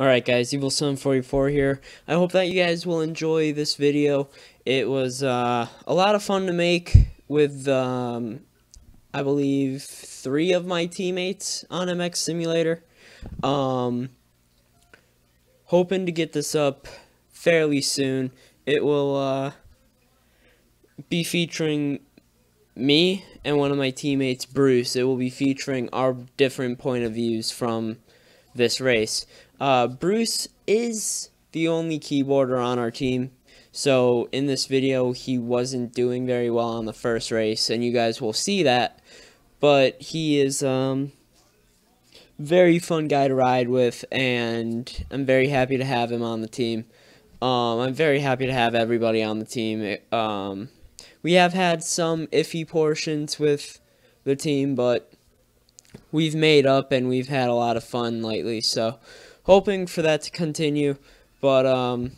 Alright guys, Evil744 here. I hope that you guys will enjoy this video. It was uh, a lot of fun to make with, um, I believe, three of my teammates on MX Simulator. Um, hoping to get this up fairly soon. It will uh, be featuring me and one of my teammates, Bruce. It will be featuring our different point of views from this race. Uh, Bruce is the only keyboarder on our team. So in this video, he wasn't doing very well on the first race, and you guys will see that. But he is um, very fun guy to ride with, and I'm very happy to have him on the team. Um, I'm very happy to have everybody on the team. Um, we have had some iffy portions with the team, but we've made up and we've had a lot of fun lately. So hoping for that to continue. But um,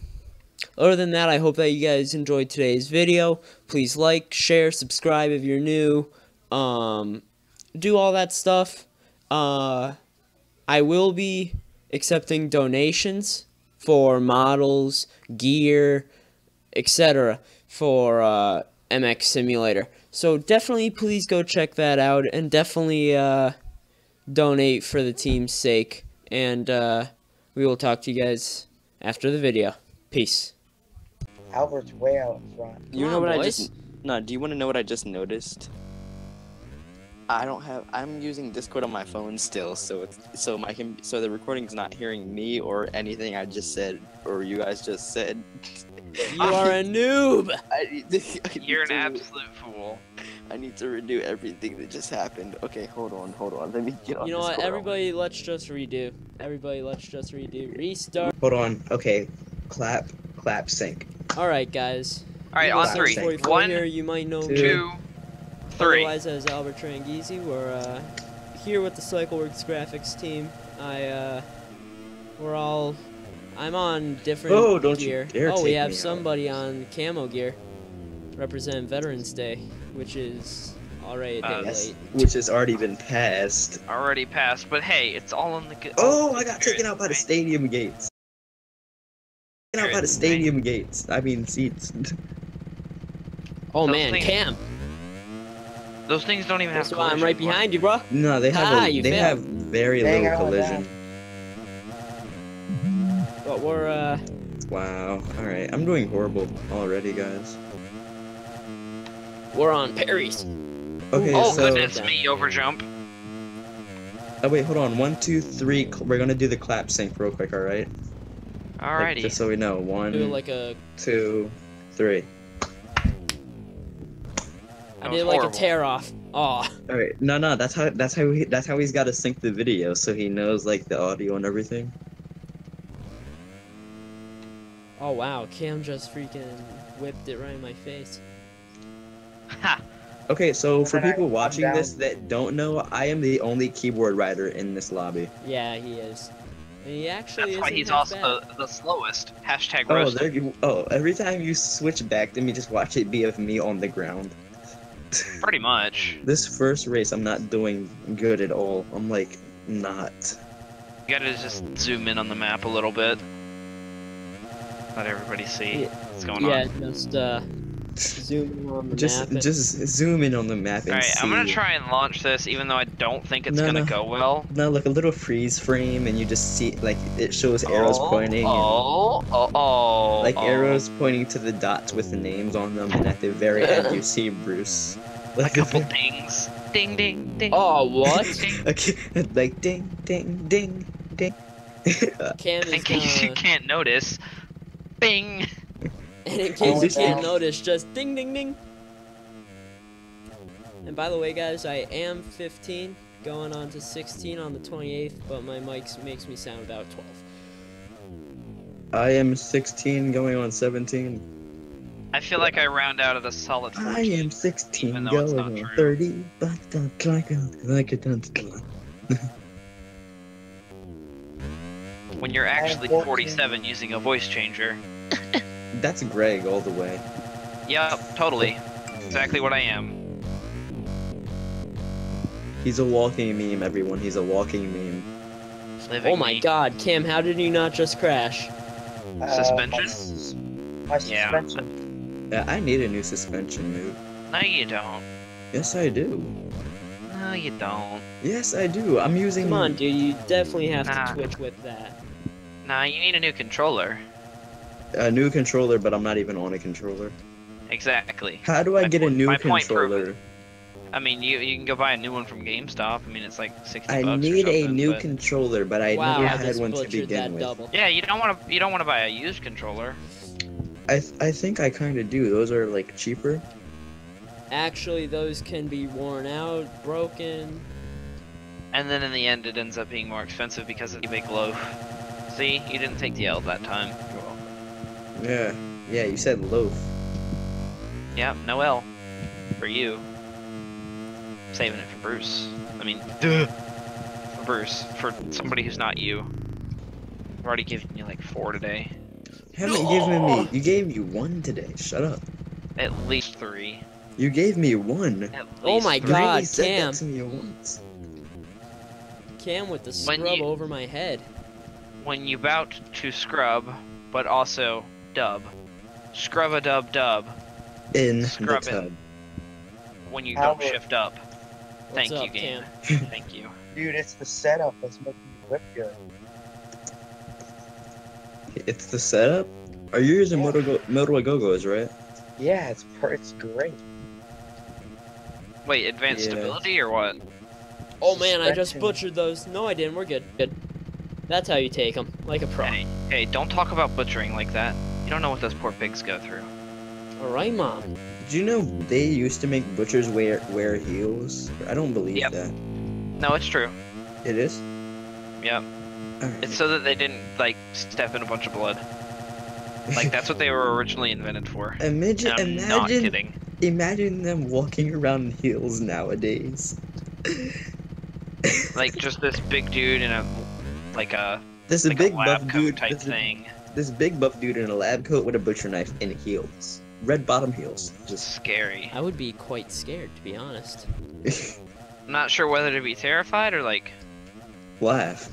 other than that, I hope that you guys enjoyed today's video. Please like, share, subscribe if you're new. Um, do all that stuff. Uh, I will be accepting donations for models, gear, etc. for uh, MX Simulator. So definitely please go check that out and definitely uh, donate for the team's sake. And uh, we will talk to you guys after the video. Peace. Albert's way out in front. You know on, what I just no? Do you want to know what I just noticed? I don't have. I'm using Discord on my phone still, so it's so my com- so the recording's not hearing me or anything I just said or you guys just said. You are a noob! I need to, I You're an to- absolute fool. I need to redo everything that just happened. Okay, hold on, hold on. Let me get on. You know what, Discord. everybody, let's just redo. Everybody, let's just redo. Restart. Hold on. Okay. Clap. Clap. Sync. Alright, guys. All right, on Eagle three. One, here, you might know me. two, two, three. Otherwise, as Albert Tranghese, we're uh, here with the CycleWorks graphics team. I, uh, we're all, I'm on different Oh, don't you dare oh, we take have me out. somebody on camo gear, represent Veterans Day, which is already a day Uh, Yes. late. Which has already been passed. Already passed, but hey, it's all in the good. Oh, I got taken out by the stadium gates. Taken out by the stadium gates. I mean seats. Oh Those man, things- Cam, Those things don't even have. that's why I'm right behind you, bro. No, they have Ah, a, they failed. have very Dang, little I went collision. But we're, uh, Wow. All right. I'm doing horrible already, guys. we're on Perry's. Okay. Oh so. goodness me, overjump. Oh wait, hold on. One, two, three. We're gonna do the clap sync real quick. All right. Like, Alrighty. just so we know. One, Do like a, two, three. I That did was like a tear off. Oh, All right. No, no. That's how. That's how. He, that's how he's got to sync the video, so he knows like the audio and everything. Oh wow, Cam just freaking whipped it right in my face. Ha. Okay, so for people watching this that don't know, I am the only keyboard writer in this lobby. Yeah, he is. And he actually That's why he's also the, the slowest. Hashtag Oh, roast. there you. Oh, every time you switch back to me, just watch it be of me on the ground. Pretty much. This first race, I'm not doing good at all. I'm like not. You gotta just zoom in on the map a little bit. Let everybody see Yeah. what's going yeah, on. just uh, zoom on the Just, map. and- just zoom in on the map and Alright, see. I'm gonna try and launch this, even though I don't think it's No, gonna no. go well. No, like a little freeze frame, and you just see like it shows arrows oh, pointing. and- Oh, oh, oh. like oh. arrows pointing to the dots with the names on them, and at the very end you see Bruce. Like a Like couple things. Ding, ding, ding. Oh, what? okay, like ding, ding, ding, ding. Cam In case you gonna, can't notice. Bing! and in case Oh, you can't notice, just ding, ding, ding. And by the way, guys, I am 15, going on to 16 on the 28th, but my mic makes me sound about 12. I am 16, going on 17. I feel like I round out at a solid 14. I am 16, even though it's going on 30. But don't like a like a don't. When you're actually 47 using a voice changer. That's Greg all the way. Yep, totally. Exactly what I am. He's a walking meme, everyone. He's a walking meme. Living Oh my me. god, Cam, how did you not just crash? Uh, my Suspension? sus- My Yeah. Yeah, I need a new suspension move. No, you don't. Yes, I do. No, you don't. Yes, I do. I'm using. Come on, dude, you definitely have Nah. to twitch with that. Nah, you need a new controller. A new controller, but I'm not even on a controller. Exactly. How do I My get a new my point controller? I mean, you you can go buy a new one from GameStop. I mean, it's like sixty I bucks. or need a new but- controller, but I wow, never I had one to butchered begin that with. double. Yeah, you don't want to. You don't want to buy a used controller. I th- I think I kind of do. Those are like cheaper. Actually, those can be worn out, broken. And then in the end, it ends up being more expensive because you make loaf. See, you didn't take the L that time. You're welcome. Yeah. Yeah, you said loaf. Yeah, no L for you. Saving it for Bruce. I mean, duh. For Bruce, for somebody who's not you. I've already given you like four today. Haven't given me. You gave me one today. Shut up. At least three. You gave me one. At Oh least my three. God, already said Cam. that to me once. Cam with the When scrub you- over my head. When you bout to scrub, but also dub. Scrub a dub dub In Scrub the it. tub. when you Albert. don't shift up. What's Thank up, you, game. Thank you. Dude, it's the setup that's making me whip good. It's the setup. Are you using Yeah. Moto Moto Gogos, right? Yeah, it's per- it's great. Wait, advanced Yeah. stability or what? Oh man, I just butchered those. No, I didn't. We're good. Good. That's how you take them, like a pro. Hey, hey, don't talk about butchering like that. You don't know what those poor pigs go through. All right, mom. Do you know they used to make butchers wear wear heels? I don't believe Yep. that. No, it's true. It is. Yep. Alright. It's so that they didn't like step in a bunch of blood. Like that's what they were originally invented for. Imagine, I'm not imagine, kidding. imagine them walking around in heels nowadays. Like just this big dude in a like a There's a big buff coat dude. type thing. This big buff dude in a lab coat with a butcher knife in heels, red bottom heels. Just Scary. I would be quite scared, to be honest. I'm not sure whether to be terrified or like, laugh.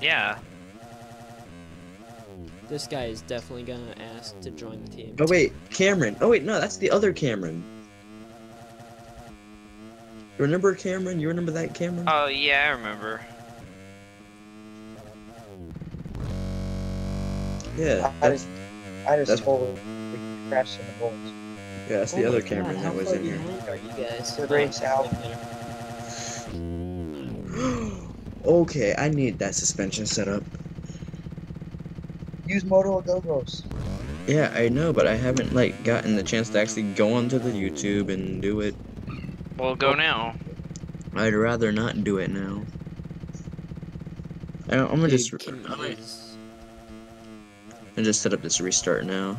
yeah. This guy is definitely gonna ask to join the team. Oh wait, Cameron. Oh wait, no, that's the other Cameron. You remember Cameron? You remember that Cameron? Oh yeah, I remember. Yeah, I that's, just, I just that's- totally crashed in the bullets. yeah, that's Oh the other God, Cameron how that was in here. Are you guys? The race out. okay, I need that suspension set up. Use Moto Gogos. Yeah, I know, but I haven't like gotten the chance to actually go onto the YouTube and do it. Well, go now. I'd rather not do it now. I don't, I'm gonna Dude, just, I'm gonna just- just set up this restart now.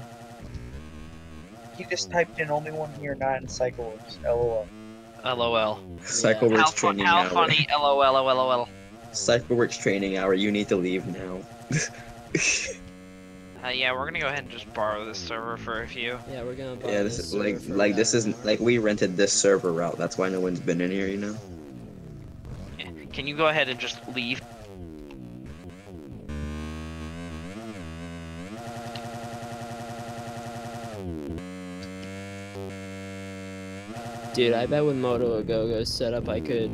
You just typed in only one here, not in Cycleworks. LOL. LOL. Cycleworks How, fu- training how hour. funny? LOL. LOL. Cycleworks training hour. You need to leave now. Uh, yeah, we're gonna go ahead and just borrow this server for a few. Yeah, we're gonna. buy yeah, this is server like for like this isn't like we rented this server out. That's why no one's been in here. You know. Can you go ahead and just leave? Dude, I bet with Moto Agogo set up, I could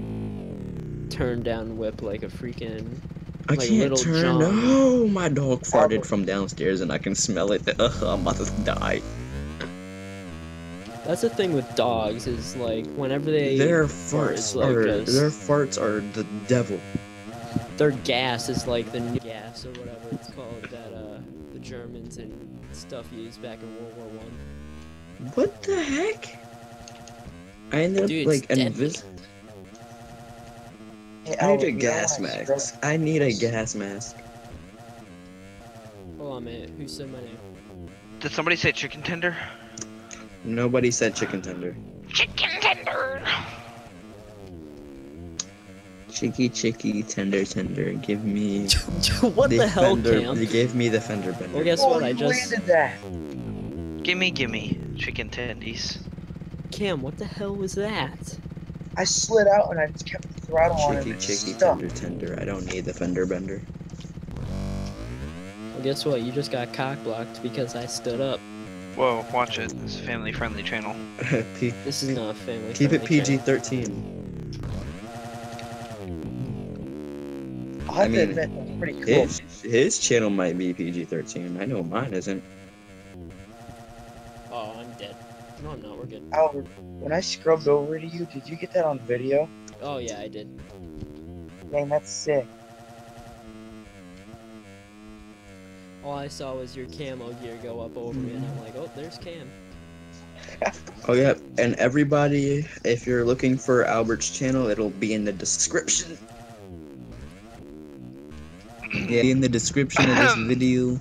turn down whip like a freaking. I Like can't turn. John. Oh, my dog farted from downstairs and I can smell it. Ugh, I'm about to die. That's the thing with dogs is like whenever they Their farts it's like are a- their farts are the devil. their gas is like the new gas or whatever it's called that uh the Germans and stuff used back in World War One. What the heck? I ended up like invis. Hey, I need a oh, gas why I mask. I need a gas mask. Hold on a minute, who said my name? Did somebody say chicken tender? Nobody said chicken tender. Chicken tender. Chicky chicky tender tender. Give me what the, hell, fender. Cam? You gave me the fender bender. Well, guess Oh, what? I you just landed that. Gimme, gimme, chicken tendies. Cam. What the hell was that? I slid out and I just kept throttle on and Chicky, chicky, stuck. tender, tender. I don't need the fender bender. Well, guess what? You just got cock blocked because I stood up. Whoa, watch it. This is a family friendly channel. P- This is not a family. keep it PG 13. I'll I mean, admit, that's pretty cool. His, his channel might be PG 13. I know mine isn't. Oh, I'm dead. No, I'm not. We're good. Albert, when I scrubbed over to you, did you get that on video? Oh yeah, I did. Man, that's sick. All I saw was your camo gear go up over me, and I'm like, oh, there's Cam. Oh, yeah. And everybody, if you're looking for Albert's channel, it'll be in the description. Yeah, in the description of this video.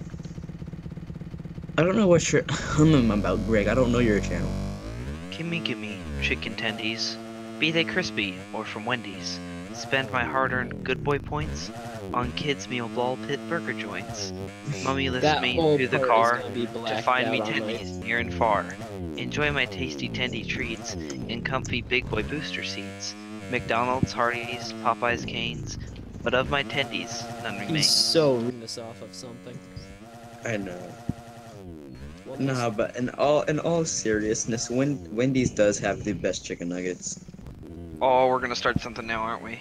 I don't know what you're humming about, Greg. I don't know your channel. Gimme, gimme, chicken tendies. Be they crispy or from Wendy's. Spend my hard earned good boy points on kids' meal ball pit burger joints. Mummy lifts That me whole to the car gonna be to blacked find me out on my- tendies near and far. Enjoy my tasty tendy treats in comfy big boy booster seats. McDonald's, Hardee's, Popeyes, Canes. But of my tendies, none remain. He's so reading this off of something. I know. Well, Nah, but in all in all seriousness, Wen- Wendy's does have the best chicken nuggets. Oh, we're gonna start something now, aren't we?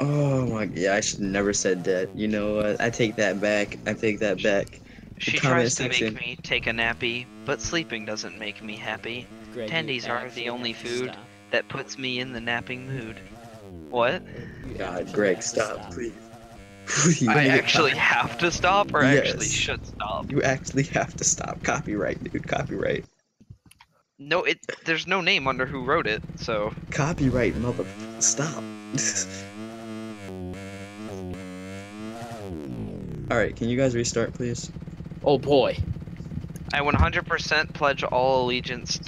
Oh my, yeah, I should never said that. You know what? I take that back. I take that back. She comment tries to section. make me take a nappy, but sleeping doesn't make me happy. Greg, tendies are actually the only food stop. That puts me in the napping mood. What? You God, actually Greg, have to stop, please. You I actually cop- have to stop, or I actually should stop? You actually have to stop. Copyright, dude. Copyright. No, it. There's no name under who wrote it, so Copyright, mother. Stop. All right, can you guys restart, please? Oh boy. I 100% pledge all allegiance,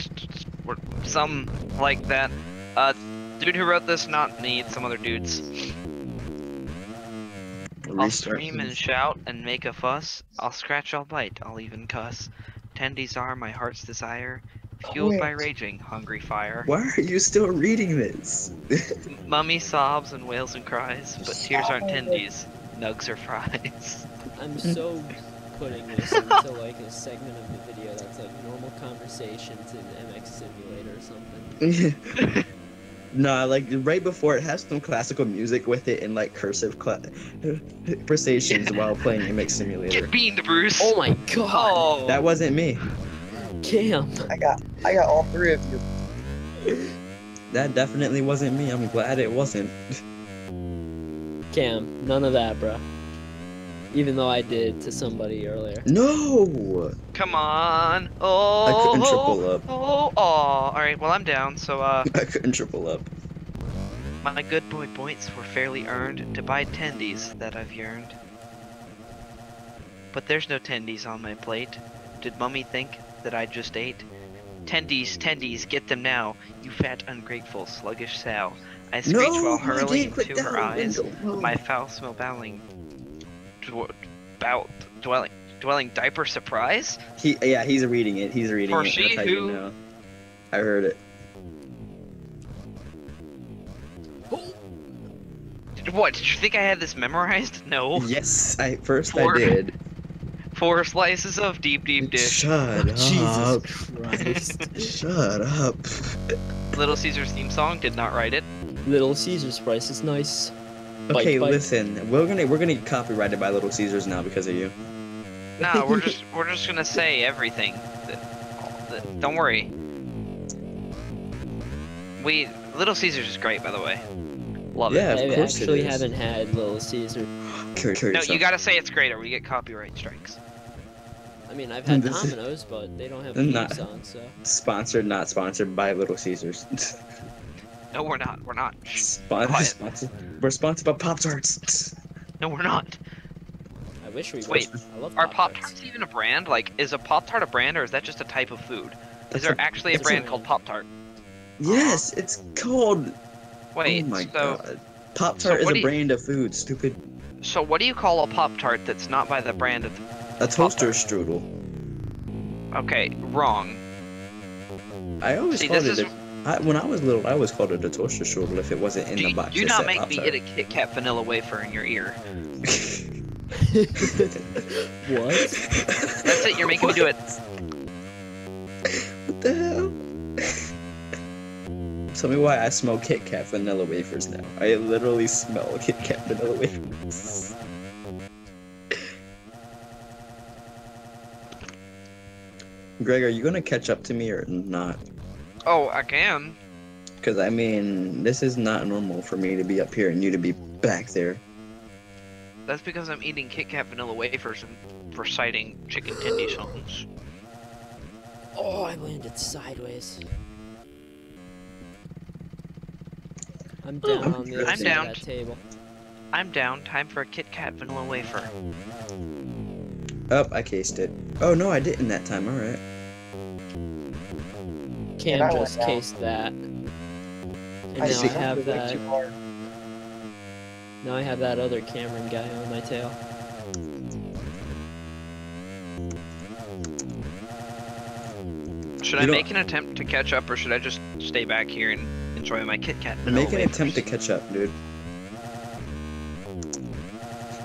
or some like that. Uh, dude who wrote this, not me, some other dudes. I'll Restart, scream and shout and make a fuss. I'll scratch, I'll bite, I'll even cuss. Tendies are my heart's desire, fueled by raging, hungry fire. Why are you still reading this? Mummy sobs and wails and cries, but tears aren't tendies, nugs are fries. I'm so putting this into like a segment of the video that's like normal conversations in MX Simulator or something. nah, like right before it has some classical music with it in like cursive cla- conversations while playing MX Simulator. Get beamed, Bruce! Oh my god. Oh! That wasn't me. Cam. I got, I got all three of you. That definitely wasn't me. I'm glad it wasn't. Cam. None of that, bruh. Even though I did to somebody earlier. No! Come on! Oh! I couldn't triple up. Oh! Oh! Alright, well, I'm down, so, uh, I couldn't triple up. my good boy points were fairly earned to buy tendies that I've yearned. But there's no tendies on my plate. Did Mummy think that I just ate? Tendies, tendies, get them now, you fat, ungrateful, sluggish sow. I screech No! while hurling game clicked into her eyes window. My foul smell bowling, dw- bow, dwelling, dwelling diaper surprise. He, yeah, he's reading it. He's reading For it. she That's how you who- know. I heard it. What? Did you think I had this memorized? No. Yes, I first Four. I did. Four slices of deep, deep dish. Shut up. Jesus Christ. Shut up. Little Caesar's theme song. Did not write it. Little Caesar's price is nice. Bite, Okay, bite. listen. We're gonna we're gonna get copyrighted by Little Caesars now because of you. Nah, we're just we're just gonna say everything. That- that- Don't worry. We Little Caesars is great, by the way. Love Yeah, it. of course it actually is. haven't had Little Caesars. Kill, kill No, yourself. you gotta say it's great, or we get copyright strikes. I mean, I've had mm, Domino's, but they don't have I'm not- songs, so. Sponsored, not sponsored by Little Caesars. No, we're not. We're not. Shh. Sponsored. We're sponsored by Pop Tarts. No, we're not. I wish we Wait, were. I love Are Pop Pop Tarts even a brand? Like, is a Pop Tart a brand, or is that just a type of food? Is That's there a- actually a that's a- brand called Pop Tart? Yes, it's called. Wait, oh my so god. Pop Tart what is do a you- brand of food. Stupid. so what do you call a Pop Tart that's not by the brand of? A toaster strudel. Okay, wrong. I always See, called this it. is a- I, when I was little, I was called it a toaster strudel if it wasn't in Do, the box. do that not said make me Pop-Tart. get a Kit Kat vanilla wafer in your ear. what? That's it. You're making me do it. What the hell? Tell me why I smell Kit Kat vanilla wafers now. I literally smell Kit Kat vanilla wafers. Greg, are you gonna catch up to me or not? Oh, I can. Because I mean, this is not normal for me to be up here and you to be back there. That's because I'm eating Kit Kat vanilla wafers and reciting chicken tendy songs. Oh, I landed sideways. I'm down on the other I'm side down. of that table. I'm down. Time for a Kit Kat vanilla wafer. Oh, I cased it. Oh no, I didn't that time. All right. Cam I went just down. cased that. And now I I have that. Now I have that other Cameron guy on my tail. Should You I make an attempt to catch up, or should I just stay back here and enjoy my Kit Kat vanilla Make an attempt to catch up, dude.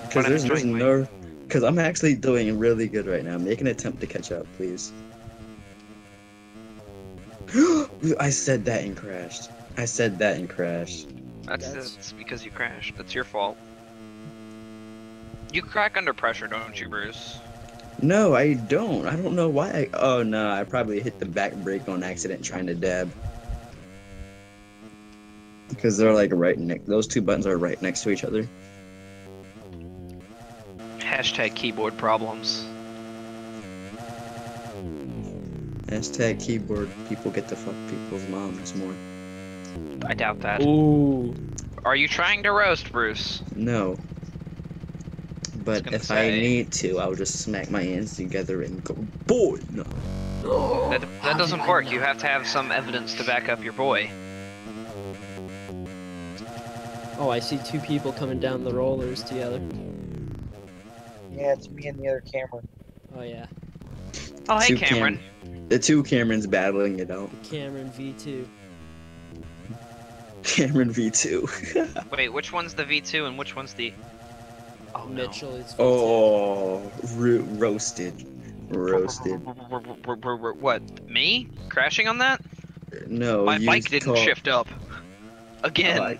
Because there's, there's no. Because I'm actually doing really good right now. Make an attempt to catch up, please. I said that and crashed. I said that and crashed. That's, That's- that's because you crashed. That's your fault. You crack under pressure, don't you, Bruce? No, I don't. I don't know why. I, oh no, I probably hit the back brake on accident trying to dab. Because they're like right next. Those two buttons are right next to each other. Hashtag keyboard problems. Hashtag keyboard people get to fuck people's moms more. I doubt that. Ooh. Are you trying to roast, Bruce? No. But gonna if I need to, I'll just smack my hands together and go, boy, no. That, that doesn't work. You have to have some evidence to back up your boy. Oh, I see two people coming down the rollers together. Yeah, it's me and the other camera. Oh yeah, Oh, hey, Two Cameron. The two Camerons battling it out. Cameron V2. Cameron V2. Wait, which one's the V2 and which one's the... Oh, no. Mitchell is V2. oh, ro- roasted. Roasted. What? Me? Crashing on that? No, My you bike didn't call- shift up. Again. Oh, I-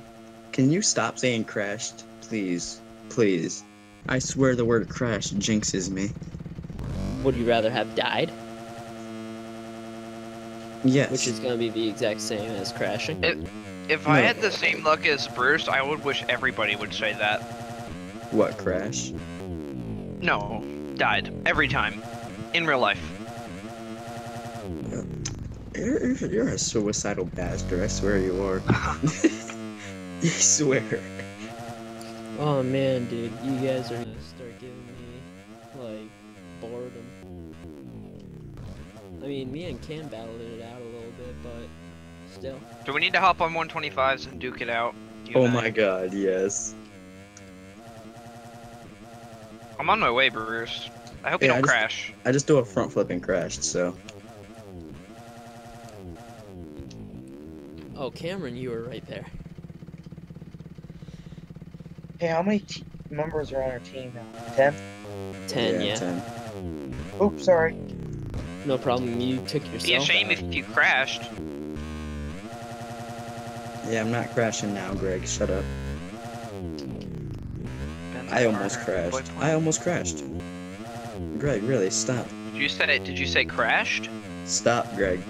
Can you stop saying crashed? Please. Please. I swear the word crash jinxes me. Would you rather have died? Yes. Which is gonna be the exact same as crashing. It- If I had the same luck as Bruce, I would wish everybody would say that. What, crash? No, died. Every time. In real life. You're, you're- you're a suicidal bastard, I swear you are. I swear. Oh man, dude, you guys are gonna start giving me like boredom. I mean, me and Cam battled it out a little bit, but still. Do we need to hop on 125s and duke it out? You Oh and I? my god, yes. I'm on my way, Bruce. I hope you Yeah, I don't just- crash. I just do a front flip and crashed, so. Oh, Cameron, you were right there. Hey, how many t- members are on our team now? Ten? Ten, yeah. 10. Oops, sorry. No problem. You took yourself. Be a shame out. if you crashed. Yeah, I'm not crashing now, Greg. Shut up. I almost crashed. I almost crashed. Greg, really, stop. Did you say it did you say crashed? Stop, Greg.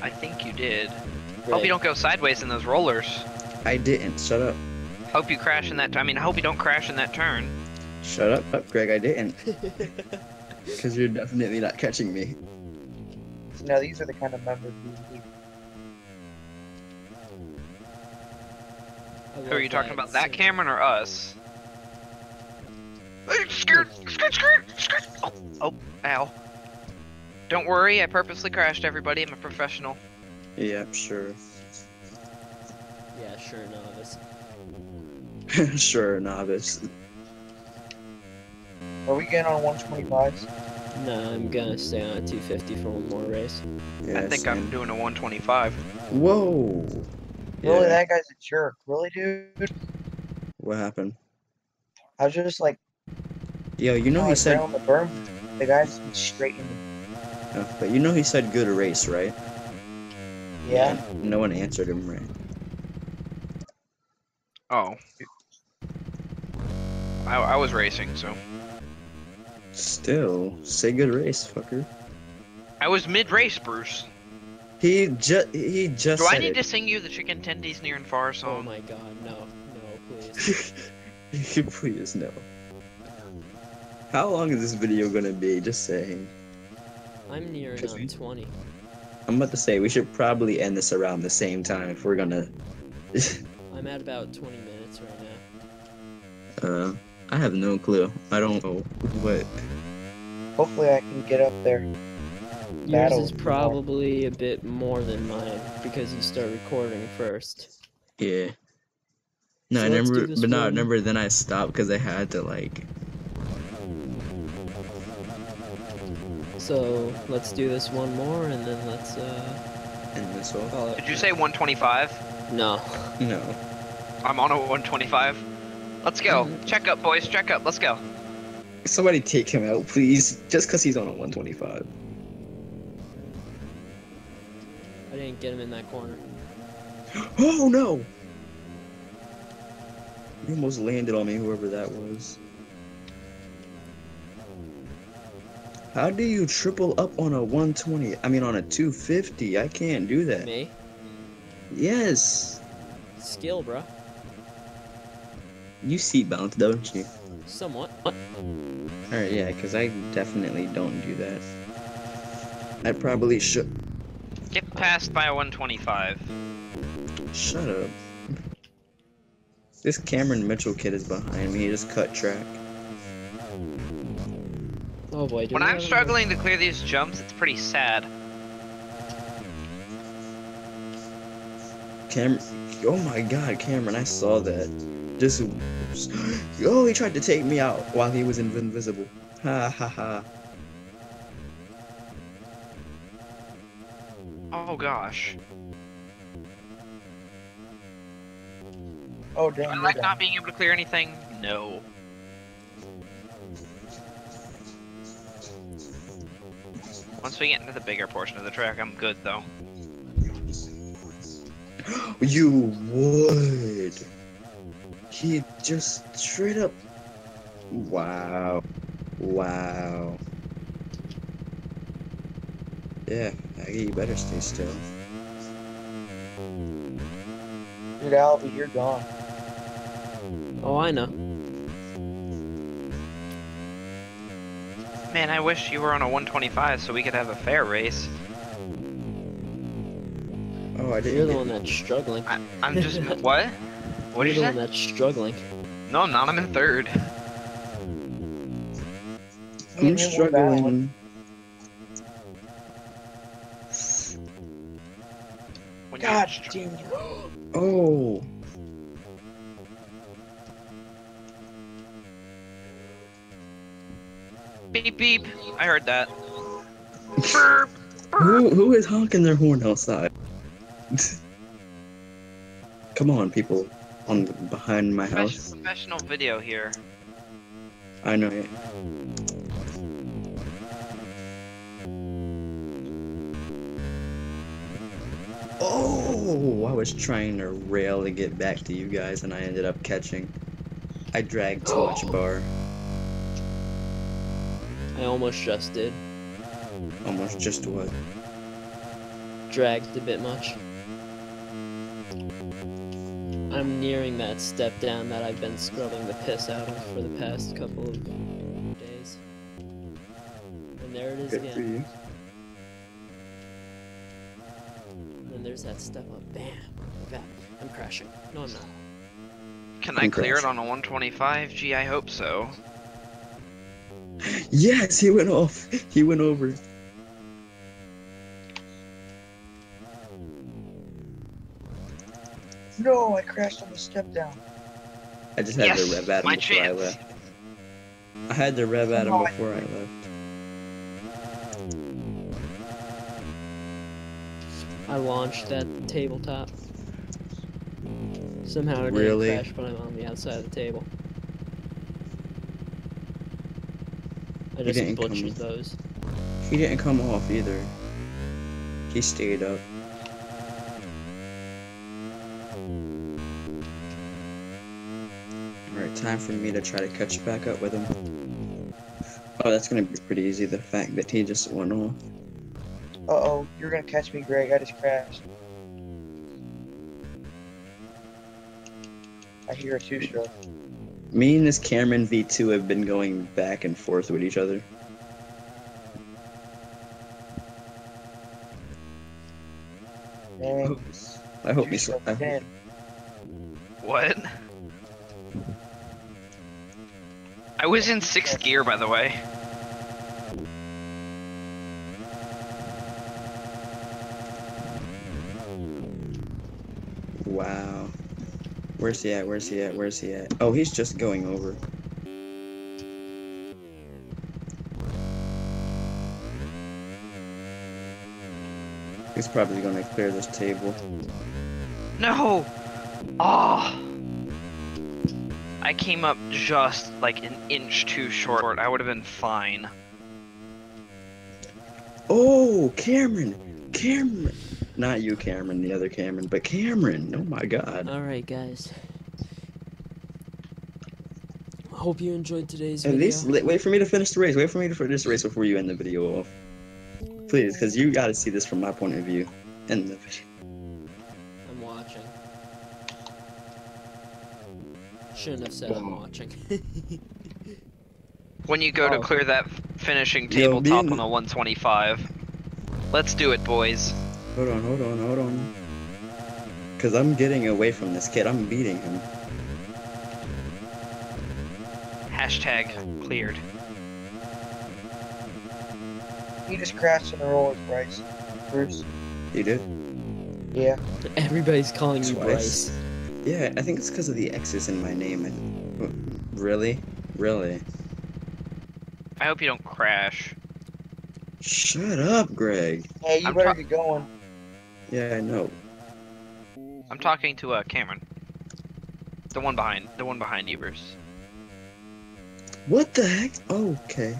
I think you did. Right. Hope you don't go sideways in those rollers. I didn't. Shut up. Hope you crash in that. I mean, I hope you don't crash in that turn. Shut up, up Greg. I didn't. Because you're definitely not catching me. Now these are the kind of members we need. Who are you talking about? That. Cameron or us? Hey, Skirt, skirt, skirt, skirt. Oh, oh, ow. Don't worry, I purposely crashed everybody. I'm a professional. Yeah, sure. Yeah, sure, novice. sure, novice. Are we getting on 125s? No, I'm gonna stay on a 250 for one more race. Yeah, I think I'm doing a 125. Whoa. Really, that guy's a jerk. Really, dude? What happened? I was just like, Yo, you know oh, he I said, on the berm. The guy's straight in the. uh, but you know he said good race, right? Yeah. No one answered him right. Oh. I, I was racing, so. Still, say good race, fucker. I was mid race, Bruce. He just he just Do I need it. to sing you the chicken tendies near and far song? Oh my god, no, no, please. Please no. How long is this video gonna be? Just saying. I'm near Cause on we- 20. I'm about to say we should probably end this around the same time if we're gonna. I'm at about 20 minutes right now. uh, I have no clue. I don't know what. Hopefully, I can get up there. Yours Battle is more. probably a bit more than mine because you start recording first. Yeah. No, So I let's remember, this but no, I one. remember. Then I stopped because I had to like. So let's do this one more and then let's uh End this off. call it. Did you say 125? No. No. I'm on a 125. Let's go. Check up, boys. Check up. Let's go. Somebody take him out, please. Just because he's on a 125. I didn't get him in that corner. Oh no! You almost landed on me, whoever that was. How do you triple up on a 120? I mean, on a 250. I can't do that. Me? Yes. Skill, bruh. You seat balance, don't you? Somewhat. Alright, yeah, because I definitely don't do that. I probably should. Get passed by a 125. Shut up. This Cameron Mitchell kid is behind me. He just cut track. Oh boy. do When I'm struggling to clear these jumps, it's pretty sad. Cameron. Oh my god, Cameron, I saw that. Just. Oh, he tried to take me out while he was invisible. Ha ha ha. Oh gosh. Oh, Do damn. I you're like down. not being able to clear anything? No. Once we get into the bigger portion of the track, I'm good though. You would. He just straight up. Wow. Wow. Yeah, Aggie, you better stay still. Dude, Albie, you're gone. Oh, I know. Man, I wish you were on a 125 so we could have a fair race. Oh, I didn't. You're the one that's struggling. I, I'm just what? What You're did you the one that's struggling. No, I'm not. I'm in third. I'm and you were battling. struggling. When you're God damn you. Oh. Beep beep. I heard that. Who who is honking their horn outside? Come on, people on the, behind my Professional, house. professional video here. I know it. Oh, I was trying to rail to get back to you guys, and I ended up catching. I dragged too much oh. bar. I almost just did. Almost just what? Dragged a bit much. I'm nearing that step down that I've been scrubbing the piss out of for the past couple of days. And there it is Good again. And then there's that step up. Bam. Like that. I'm crashing. No, I'm not. Can I I'm clear it on a 125? Gee, I hope so. Yes, he went off. He went over. No, I crashed on the step down. I just had yes, to rev at him before chance. I left. I had to rev at him oh, before I, I left. I launched that tabletop. Somehow it really? didn't crash, but I'm on the outside of the table. I just butchered come... those. He didn't come off either. He stayed up. Time for me to try to catch back up with him. Oh, that's gonna be pretty easy, the fact that he just went off. Uh oh, you're gonna catch me, Greg. I just crashed. I hear a two stroke. Me and this Cameron V2 have been going back and forth with each other. Dang. I hope two he's. stroke I hope, again. What? I was in sixth gear, by the way. wow. Where's he at? Where's he at? Where's he at? Oh, he's just going over. He's probably gonna clear this table. No! Oh! I came up just like an inch too short. I would have been fine. Oh, Cameron! Cameron! Not you, Cameron, the other Cameron, but Cameron! Oh my god. Alright, guys. I hope you enjoyed today's At video. least wait for me to finish the race. Wait for me to finish the race before you end the video off. Please, because you gotta see this from my point of view. End the video. Shouldn't have said I'm watching. When you go Oh. to clear that finishing Yo, tabletop and- on a 125. Let's do it, boys. Hold on, hold on, hold on. Cause I'm getting away from this kid. I'm beating him. Hashtag cleared. He just crashed in the rollers, Bryce. Bruce. You did? Yeah. Everybody's calling you Twice. Bryce. Yeah, I think it's because of the X's in my name. And... Really? Really? I hope you don't crash. Shut up, Greg. Hey, you I'm better try- get going. Yeah, I know. I'm talking to uh, Cameron. The one behind, the one behind you, Bruce. What the heck? Oh, okay.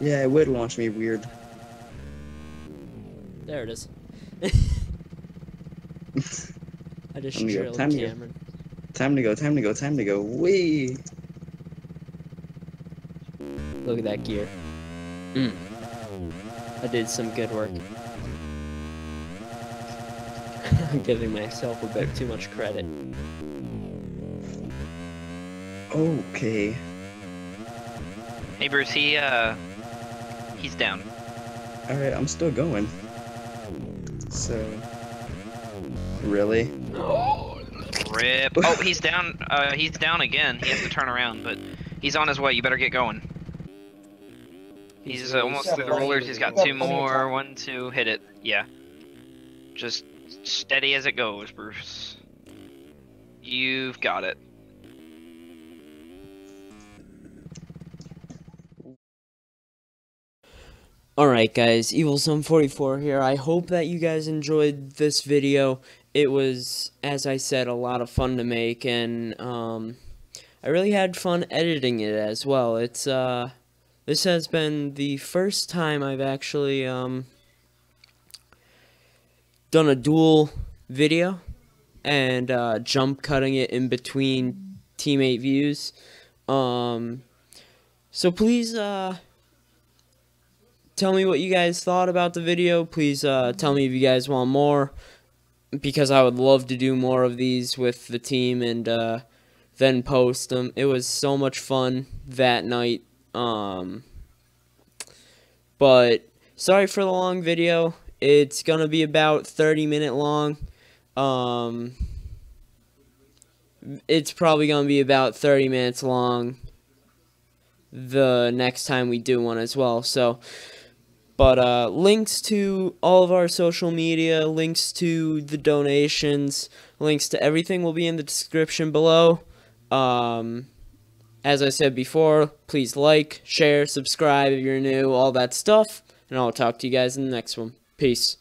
Yeah, it would launch me weird. There it is. I just Time to go, drilled time to go. Time to go, time to go, time to go. Wee! Look at that gear. Mm. I did some good work. I'm giving myself a bit too much credit. Okay. Hey, Bruce. He uh, he's down. Alright, I'm still going. So. Really? Rip. Oh, he's down. Uh, he's down again. He has to turn around, but he's on his way. You better get going. He's uh, almost got through the rollers. He's got two more. One, two. Hit it. Yeah. Just steady as it goes, Bruce. You've got it. Alright guys, Evil Zone 44 here. I hope that you guys enjoyed this video. It was, as I said, a lot of fun to make and um, I really had fun editing it as well. It's uh, this has been the first time I've actually um, done a dual video and uh, jump cutting it in between teammate views. Um, so please uh, tell me what you guys thought about the video. Please uh, tell me if you guys want more, because I would love to do more of these with the team and uh, then post them. It was so much fun that night. Um, but sorry for the long video. It's gonna be about 30 minute long. Um, it's probably gonna be about 30 minutes long the next time we do one as well. So, but uh, links to all of our social media, links to the donations, links to everything will be in the description below. Um, as I said before, please like, share, subscribe if you're new, all that stuff. And I'll talk to you guys in the next one. Peace.